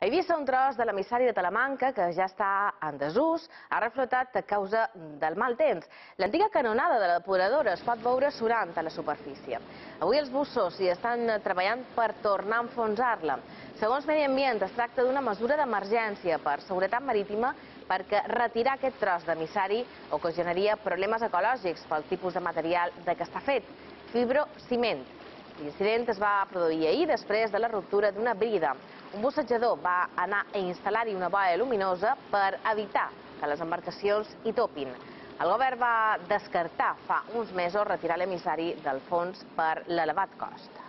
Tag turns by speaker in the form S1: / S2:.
S1: A Eivissa, un tros de l'emissari de Talamanca, que ja està en desús, ha reflotat a causa del mal temps. L'antiga canonada de la depuradora es pot veure surant a la superfície. Avui els bussors hi estan treballant per tornar a enfonsar-la. Segons Medi Ambient, es tracta d'una mesura d'emergència per seguretat marítima perquè retirar aquest tros d'emissari ocasionaria problemes ecològics pel tipus de material de què està fet, fibrociment. L'incident es va produir ahir després de la ruptura d'una brida. Un bussejador va anar a instal·lar-hi una boia luminosa per evitar que les embarcacions hi topin. El govern va descartar fa uns mesos retirar l'emissari del fons per l'elevat cost.